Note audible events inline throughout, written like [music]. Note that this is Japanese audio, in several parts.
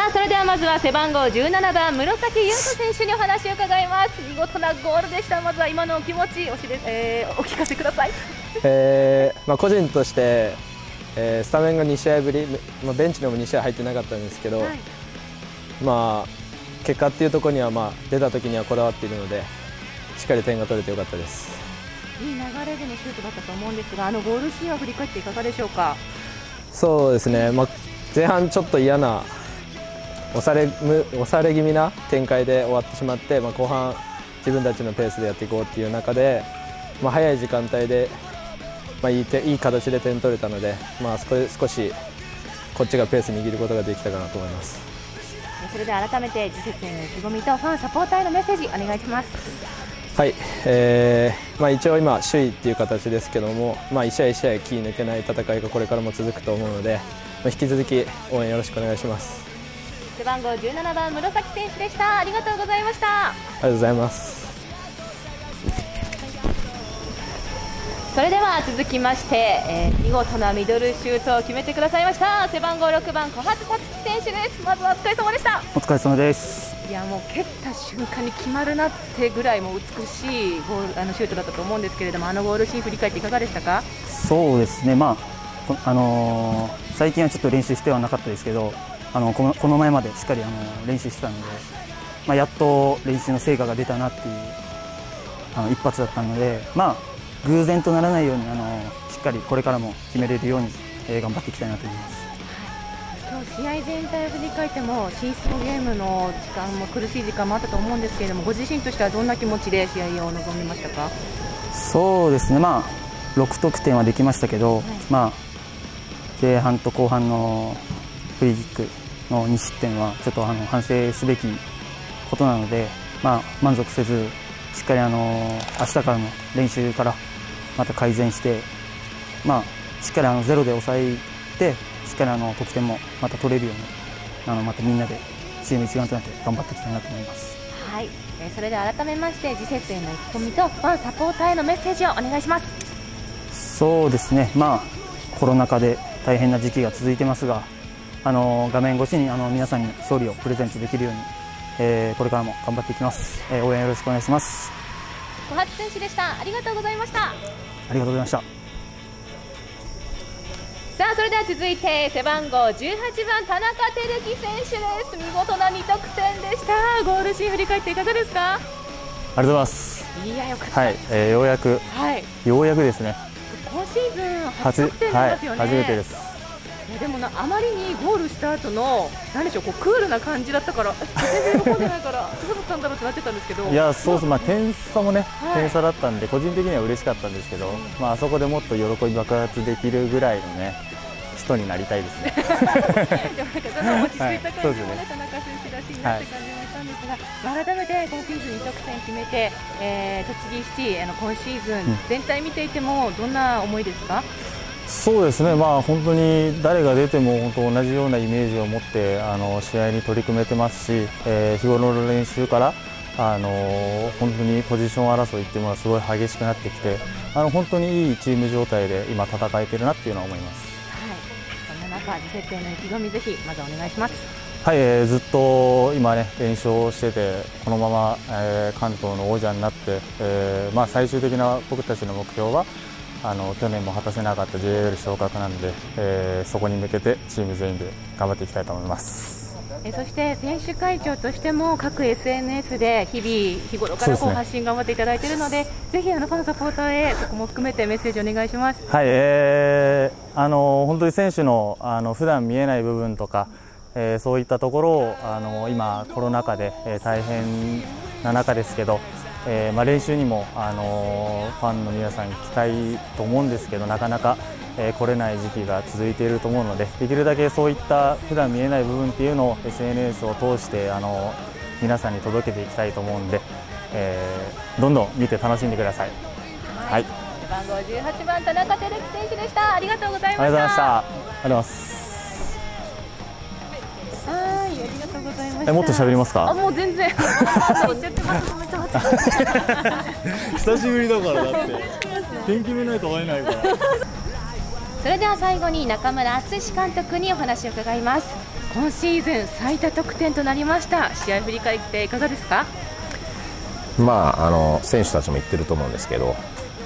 さあそれではまずは背番号17番室崎優斗選手にお話を伺います。見事なゴールでした。まずは今のお気持ちおしれ、えー、お聞かせください、[laughs] えーまあ、個人として、えー、スタメンが2試合ぶり、まあ、ベンチでも2試合入ってなかったんですけど、はい、まあ結果っていうところには、まあ、出た時にはこだわっているのでしっかり点が取れてよかったです。いい流れでのシュートだったと思うんですがあのゴールシーンを振り返っていかがでしょうか？そうですね、まあ、前半ちょっと嫌な押され押され気味な展開で終わってしまって、まあ、後半自分たちのペースでやっていこうっていう中で、まあ、早い時間帯で、まあ、いいいい形で点取れたので、まあ、少しこっちがペース握ることができたかなと思います。それで改めて次節への意気込みとファンサポーターへのメッセージお願いします。はい、えーまあ、一応今、首位っていう形ですけども、まあ、1試合1試合気抜けない戦いがこれからも続くと思うので、まあ、引き続き応援よろしくお願いします背番号17番室崎選手でした。ありがとうございました。ありがとうございます。それでは続きまして、えー、見事なミドルシュートを決めてくださいました。背番号6番小松達樹選手です。まずはお疲れ様でした。お疲れ様です。いやもう蹴った瞬間に決まるなってぐらいも美しいゴールあのシュートだったと思うんですけれどもあのゴールシーン振り返っていかがでしたか？そうですね。まああのー、最近はちょっと練習してはなかったですけどあのこのこの前までしっかりあの練習してたので、まあ、やっと練習の成果が出たなっていうあの一発だったのでまあ偶然とならないようにあのしっかりこれからも決めれるように、えー、頑張っていきたいなと思います。試合全体を振り返ってもシーソーゲームの時間も苦しい時間もあったと思うんですけれどもご自身としてはどんな気持ちで試合を臨みましたか？そうですね、まあ、6得点はできましたけど、はい、まあ、前半と後半のフリーキックの2失点はちょっとあの反省すべきことなので、まあ、満足せずしっかりあの明日からの練習からまた改善して、まあ、しっかりあのゼロで抑えてしっかりあの得点もまた取れるようにあのまたみんなでチーム一丸となって頑張っていきたいなと思います。はい、えー、それでは改めまして次節への意気込みとファンサポーターへのメッセージをお願いします。そうですね。まあコロナ禍で大変な時期が続いてますがあの画面越しにあの皆さんに勝利をプレゼントできるように、えー、これからも頑張っていきます、えー、応援よろしくお願いします。小橋選手でした。ありがとうございました。ありがとうございました。さあそれでは続いて背番号18番田中輝樹選手です。見事な2得点でした。ゴールシーン振り返っていかがですか？ありがとうございます。いやよかった。はい、えー、ようやく、はい、ようやくですね。今シーズン初得点ですよね、はい、初めてですでもなあまりにゴールした後の何でしょうこうクールな感じだったから全然喜んでないから [laughs] どうだったんだろうってなってたんですけど。いやそうそうまあ点差もね、はい、点差だったんで個人的には嬉しかったんですけど、うん、まああそこでもっと喜び爆発できるぐらいのね人になりたいですね。[laughs] でもなんかその落ち着いた感じもね、[laughs] はい、田中選手らしいなって感じもしたんですが、はい、改めて今シーズン2得点決めて、えー、栃木シティあの今シーズン全体見ていてもどんな思いですか？そうですね、まあ、本当に誰が出ても本当同じようなイメージを持ってあの試合に取り組めてますし、えー、日頃の練習からあの本当にポジション争いっていうのはすごい激しくなってきてあの本当にいいチーム状態で今戦えてるなっていうのは思います。中次節への意気込みぜひまずお願いします。はい、えー、ずっと今ね連勝しててこのまま、えー、関東の王者になって、えー、まあ最終的な僕たちの目標はあの去年も果たせなかった JL 昇格なので、えー、そこに向けてチーム全員で頑張っていきたいと思います。えそして選手会長としても各 SNS で日々、日頃からこう発信頑張っていただいているので、ぜひあのファンサポーターへそこも含めてメッセージお願いします。はい、えー、あの本当に選手のあの普段見えない部分とか、えー、そういったところをあの今コロナ禍で、えー、大変な中ですけど、えー、まあ練習にもあのファンの皆さん来たいと思うんですけどなかなかえ来れない時期が続いていると思うのでできるだけそういった普段見えない部分っていうのを SNS を通してあの皆さんに届けていきたいと思うんで、えー、どんどん見て楽しんでください。はい、番号18番田中輝樹選手でした。ありがとうございました。ありがとうございます。はい、ありがとうございました。もっと喋りますか？あ、もう全然。[laughs] [laughs] 久しぶりだからだって。天気見ないと会えないから。それでは最後に中村敦監督にお話を伺います今シーズン最多得点となりました試合振り返っていかがですか？まああの選手たちも言ってると思うんですけど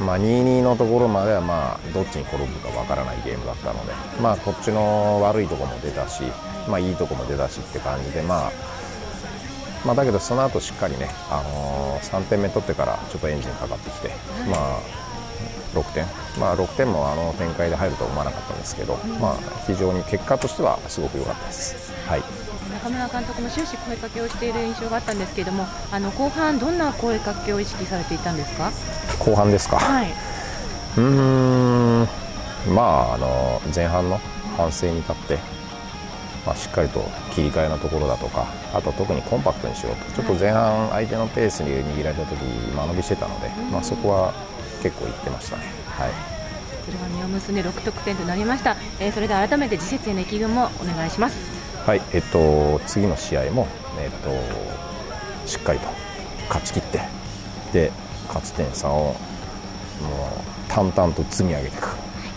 まあ、2-2のところまでは、まあ、どっちに転ぶかわからないゲームだったので、まあ、こっちの悪いところも出たし、まあ、いいところも出たしって感じで、まあまあ、だけど、その後しっかりね、あのー、3点目取ってからちょっとエンジンかかってきて、まあ、6点、まあ、6点もあの展開で入るとは思わなかったんですけど、まあ、非常に結果としてはすごく良かったです。はい。中村監督も終始声かけをしている印象があったんですけれどもあの後半、どんな声かけを意識されていたんですか？後半ですか、はい、うん。まああの前半の反省に立って、まあ、しっかりと切り替えのところだとかあと特にコンパクトにしようと。ちょっと前半相手のペースに握られた時間延びしてたので、まあ、そこは結構言ってましたね。はい。それが実を結んで6得点となりました、えー、それで改めて次節への意気込みもお願いします。はい。えっと次の試合もえっとしっかりと勝ち切ってで勝ち点3をもう淡々と積み上げていく、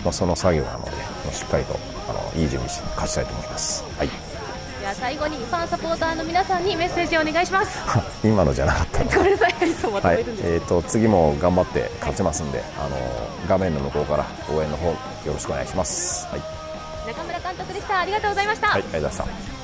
まあ、その作業なのでしっかりとあのいい準備して勝ちたいと思います。はい。では最後にファンサポーターの皆さんにメッセージをお願いします。[laughs] 今のじゃなかった。[laughs] ごめんなさい、はい、えーと、次も頑張って勝ちますんで、あの画面の向こうから応援の方よろしくお願いします、はい、中村監督でした。ありがとうございました、はい、ありがとうございました